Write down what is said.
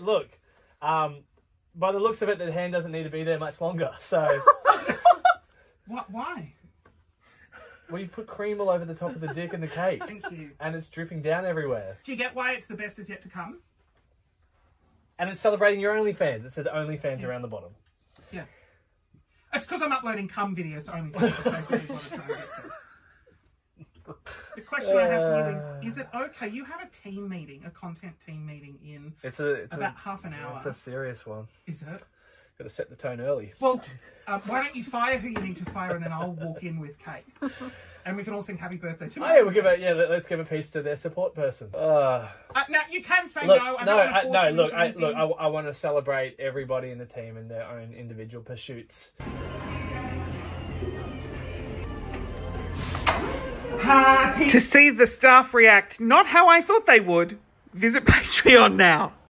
look, um, by the looks of it, the hand doesn't need to be there much longer. So, What? Why? well, you put cream all over the top of the dick and the cake, Thank you. and it's dripping down everywhere. Do you get why it's the best is yet to come? And it's celebrating your OnlyFans. It says OnlyFans around the bottom. Yeah. It's because I'm uploading cum videos to only basically what I'm trying to get to. The question I have for you is: Is it okay? You have a team meeting, a content team meeting in It's a it's about a, half an hour. it's a serious one. Is it? Got to set the tone early. Well, um, why don't you fire who you need to fire, and then I'll walk in with cake, and we can all sing happy birthday to Oh yeah, we'll give it. Yeah, let- let's give a piece to their support person. Uh, Uh, now you can say look, no. I no, I, no. Look, I, look. I, I want to celebrate everybody in the team and their own individual pursuits. To see the staff react not how I thought they would, visit Patreon now.